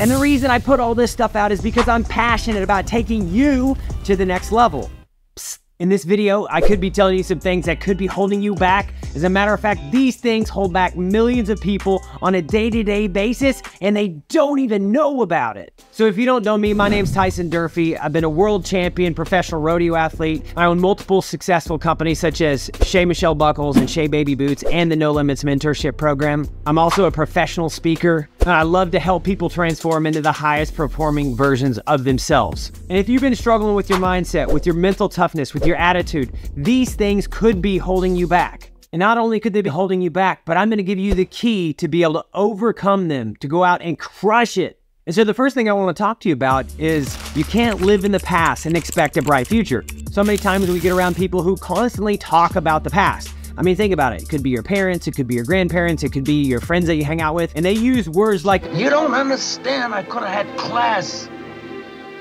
And the reason I put all this stuff out is because I'm passionate about taking you to the next level. Psst. In this video, I could be telling you some things that could be holding you back. As a matter of fact, these things hold back millions of people on a day-to-day basis, and they don't even know about it. So if you don't know me, my name's Tyson Durfey. I've been a world champion professional rodeo athlete. I own multiple successful companies such as Shea Michelle Buckles and Shea Baby Boots and the No Limits Mentorship Program. I'm also a professional speaker, and I love to help people transform into the highest performing versions of themselves. And if you've been struggling with your mindset, with your mental toughness, with your attitude, these things could be holding you back. And not only could they be holding you back, but I'm going to give you the key to be able to overcome them, to go out and crush it. And so the first thing I want to talk to you about is you can't live in the past and expect a bright future. So many times we get around people who constantly talk about the past. I mean, think about it. It could be your parents, it could be your grandparents, it could be your friends that you hang out with, and they use words like, You don't understand. I could have had class.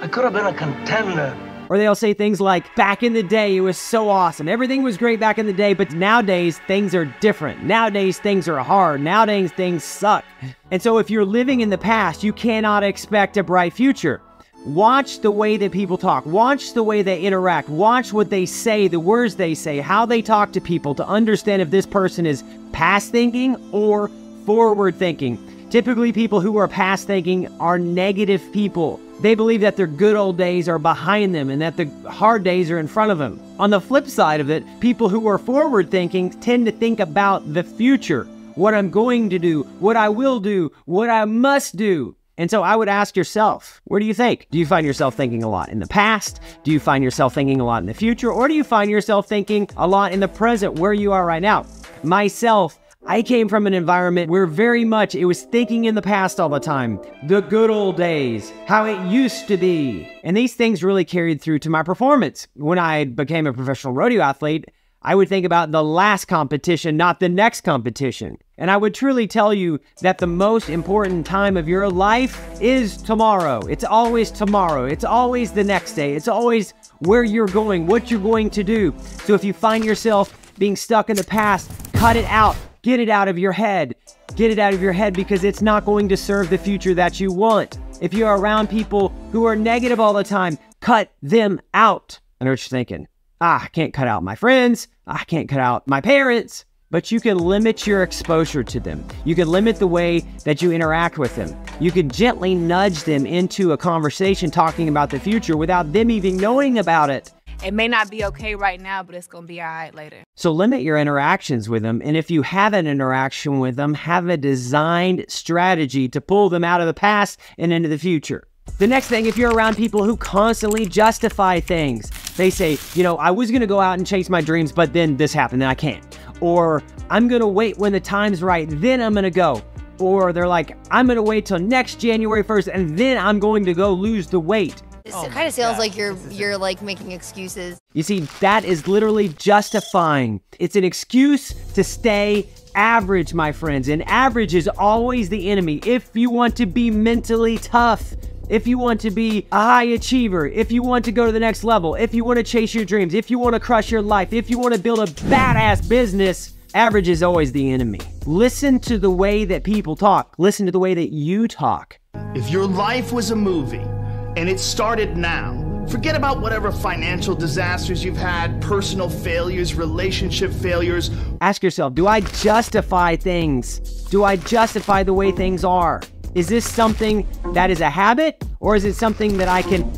I could have been a contender. Or they'll say things like, back in the day, it was so awesome. Everything was great back in the day, but nowadays things are different. Nowadays things are hard. Nowadays things suck. And so if you're living in the past, you cannot expect a bright future. Watch the way that people talk. Watch the way they interact. Watch what they say, the words they say, how they talk to people to understand if this person is past thinking or forward thinking. Typically, people who are past thinking are negative people. They believe that their good old days are behind them and that the hard days are in front of them. On the flip side of it, people who are forward thinking tend to think about the future what I'm going to do, what I will do, what I must do. And so I would ask yourself, where do you think? Do you find yourself thinking a lot in the past? Do you find yourself thinking a lot in the future? Or do you find yourself thinking a lot in the present where you are right now? Myself, I came from an environment where very much it was thinking in the past all the time. The good old days, how it used to be. And these things really carried through to my performance. When I became a professional rodeo athlete, I would think about the last competition, not the next competition. And I would truly tell you that the most important time of your life is tomorrow. It's always tomorrow. It's always the next day. It's always where you're going, what you're going to do. So if you find yourself being stuck in the past, cut it out. Get it out of your head. Get it out of your head because it's not going to serve the future that you want. If you're around people who are negative all the time, cut them out. I know what you're thinking. Ah, I can't cut out my friends. I can't cut out my parents. But you can limit your exposure to them. You can limit the way that you interact with them. You can gently nudge them into a conversation talking about the future without them even knowing about it. It may not be okay right now, but it's gonna be all right later. So limit your interactions with them. And if you have an interaction with them, have a designed strategy to pull them out of the past and into the future. The next thing, if you're around people who constantly justify things, they say, you know, I was gonna go out and chase my dreams, but then this happened and I can't. Or I'm gonna wait when the time's right, then I'm gonna go. Or they're like, I'm gonna wait till next January 1st and then I'm going to go lose the weight. It kind of sounds like you're you're like making excuses. You see, that is literally justifying. It's an excuse to stay average, my friends. And average is always the enemy. If you want to be mentally tough, if you want to be a high achiever, if you want to go to the next level, if you want to chase your dreams, if you want to crush your life, if you want to build a badass business, average is always the enemy. Listen to the way that people talk. Listen to the way that you talk. If your life was a movie and it started now, forget about whatever financial disasters you've had, personal failures, relationship failures. Ask yourself, do I justify things? Do I justify the way things are? Is this something that is a habit or is it something that I can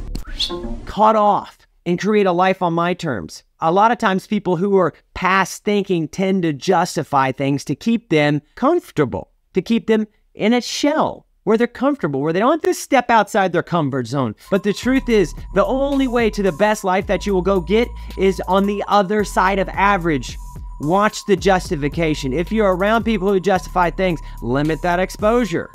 cut off and create a life on my terms? A lot of times, people who are past thinking tend to justify things to keep them comfortable, to keep them in a shell where they're comfortable, where they don't have to step outside their comfort zone. But the truth is, the only way to the best life that you will go get is on the other side of average. Watch the justification. If you're around people who justify things, limit that exposure.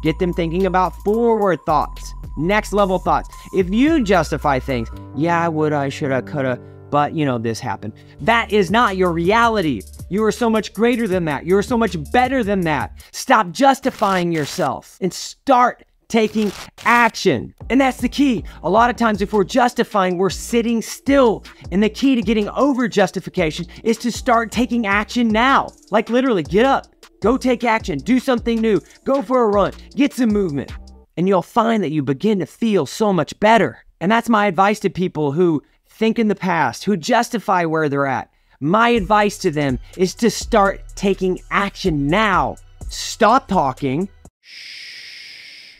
Get them thinking about forward thoughts, next level thoughts. If you justify things, yeah, I would, I should, I coulda, but you know, this happened. That is not your reality. You are so much greater than that. You are so much better than that. Stop justifying yourself and start taking action. And that's the key. A lot of times, if we're justifying, we're sitting still. And the key to getting over justification is to start taking action now. Like literally, get up, Go take action, do something new, go for a run, get some movement. and you'll find that you begin to feel so much better. And that's my advice to people who think in the past, who justify where they're at. My advice to them is to start taking action now. Stop talking.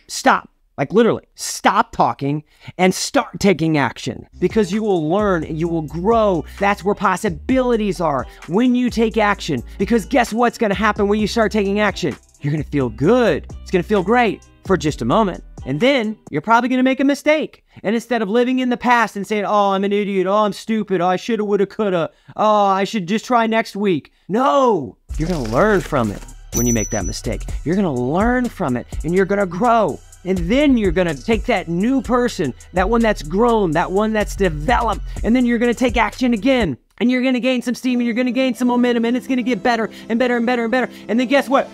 Stop. Like literally, stop talking and start taking action because you will learn and you will grow. That's where possibilities are when you take action. Because guess what's going to happen when you start taking action? You're going to feel good. It's going to feel great for just a moment. And then you're probably going to make a mistake. And instead of living in the past and saying, oh, I'm an idiot, oh, I'm stupid, oh, I shoulda, woulda, coulda, oh, I should just try next week. No, you're going to learn from it when you make that mistake. You're going to learn from it and you're going to grow. And then you're going to take that new person, that one that's grown, that one that's developed, and then you're going to take action again. And you're going to gain some steam and you're going to gain some momentum and it's going to get better and better and better and better. And then guess what?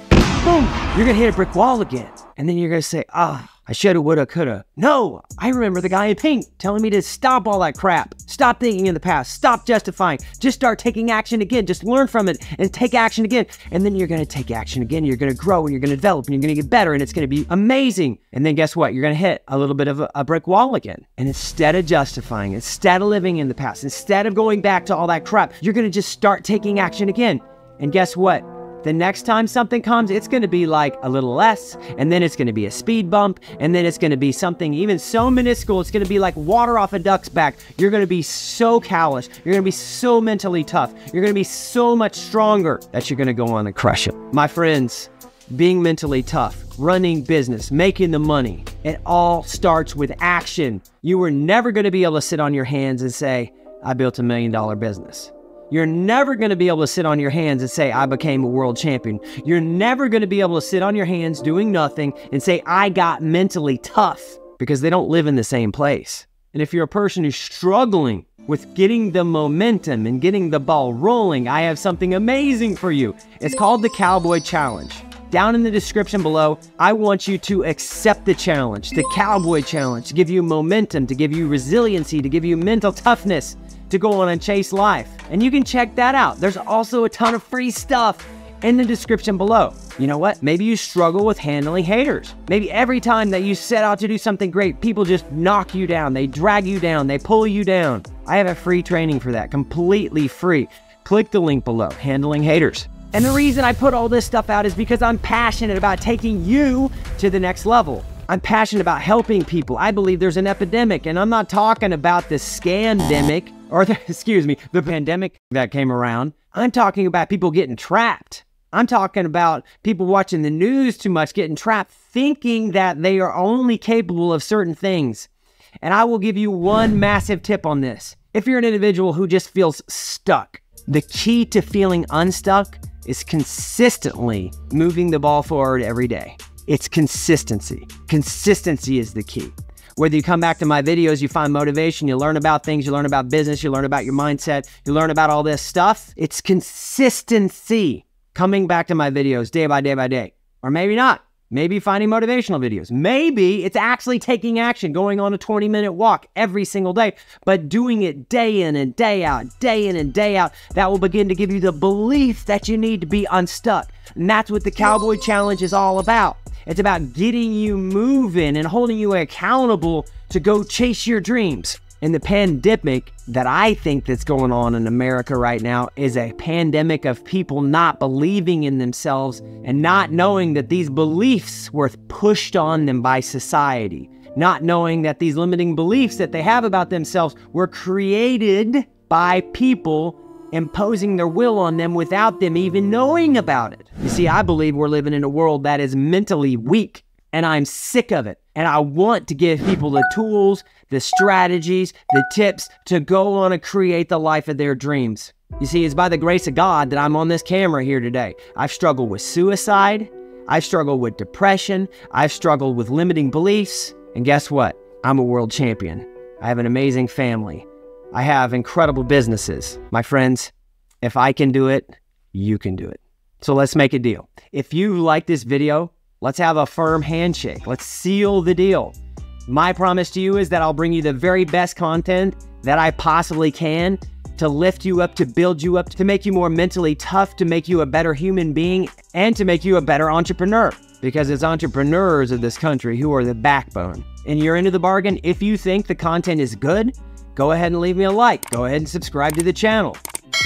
Boom, you're to hit a brick wall again. And then you're to say, ah, I shoulda, woulda, coulda. No, I remember the guy in pink telling me to stop all that crap. Stop thinking in the past. Stop justifying. Just start taking action again. Just learn from it and take action again. And then you're gonna take action again. You're gonna grow and you're gonna develop and you're gonna get better and it's gonna be amazing. And then guess what? You're gonna hit a little bit of a, a brick wall again. And instead of justifying, instead of living in the past, instead of going back to all that crap, you're gonna just start taking action again. And guess what? The next time something comes, it's going to be like a little less, and then it's going to be a speed bump, and then it's going to be something even so minuscule, it's going to be like water off a duck's back. You're going to be so callous. You're going to be so mentally tough. You're going to be so much stronger that you're going to go on and crush it. My friends, being mentally tough, running business, making the money, it all starts with action. You were never going to be able to sit on your hands and say, I built a million dollar business. You're never going to be able to sit on your hands and say, I became a world champion. You're never going to be able to sit on your hands doing nothing and say, I got mentally tough because they don't live in the same place. And if you're a person who's struggling with getting the momentum and getting the ball rolling, I have something amazing for you. It's called the Cowboy Challenge. Down in the description below, I want you to accept the challenge, the Cowboy Challenge, to give you momentum, to give you resiliency, to give you mental toughness, to go on and chase life. And you can check that out. There's also a ton of free stuff in the description below. You know what? Maybe you struggle with handling haters. Maybe every time that you set out to do something great, people just knock you down, they drag you down, they pull you down. I have a free training for that, completely free. Click the link below, Handling Haters. And the reason I put all this stuff out is because I'm passionate about taking you to the next level. I'm passionate about helping people. I believe there's an epidemic, and I'm not talking about the scandemic or the, excuse me, the pandemic that came around. I'm talking about people getting trapped. I'm talking about people watching the news too much, getting trapped, thinking that they are only capable of certain things. And I will give you one massive tip on this. If you're an individual who just feels stuck, the key to feeling unstuck is consistently moving the ball forward every day. It's consistency. Consistency is the key. Whether you come back to my videos, you find motivation, you learn about things, you learn about business, you learn about your mindset, you learn about all this stuff. It's consistency coming back to my videos day by day by day. Or maybe not. Maybe finding motivational videos. Maybe it's actually taking action, going on a 20 minute walk every single day, but doing it day in and day out, day in and day out. That will begin to give you the belief that you need to be unstuck. And that's what the Cowboy Challenge is all about. It's about getting you moving and holding you accountable to go chase your dreams. And the pandemic that I think that's going on in America right now is a pandemic of people not believing in themselves and not knowing that these beliefs were pushed on them by society. Not knowing that these limiting beliefs that they have about themselves were created by people imposing their will on them without them even knowing about it. You see, I believe we're living in a world that is mentally weak, and I'm sick of it. And I want to give people the tools, the strategies, the tips to go on and create the life of their dreams. You see, it's by the grace of God that I'm on this camera here today. I've struggled with suicide, I've struggled with depression, I've struggled with limiting beliefs, and guess what? I'm a world champion. I have an amazing family. I have incredible businesses. My friends, if I can do it, you can do it. So let's make a deal. If you like this video, let's have a firm handshake. Let's seal the deal. My promise to you is that I'll bring you the very best content that I possibly can to lift you up, to build you up, to make you more mentally tough, to make you a better human being, and to make you a better entrepreneur. because it's entrepreneurs of this country who are the backbone. And you're into the bargain. If you think the content is good, go ahead and leave me a like. Go ahead and subscribe to the channel.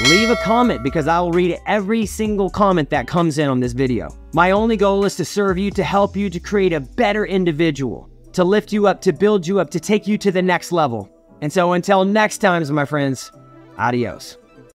Leave a comment because I will read every single comment that comes in on this video. My only goal is to serve you, to help you to create a better individual, to lift you up, to build you up, to take you to the next level. And so until next time, my friends, adios.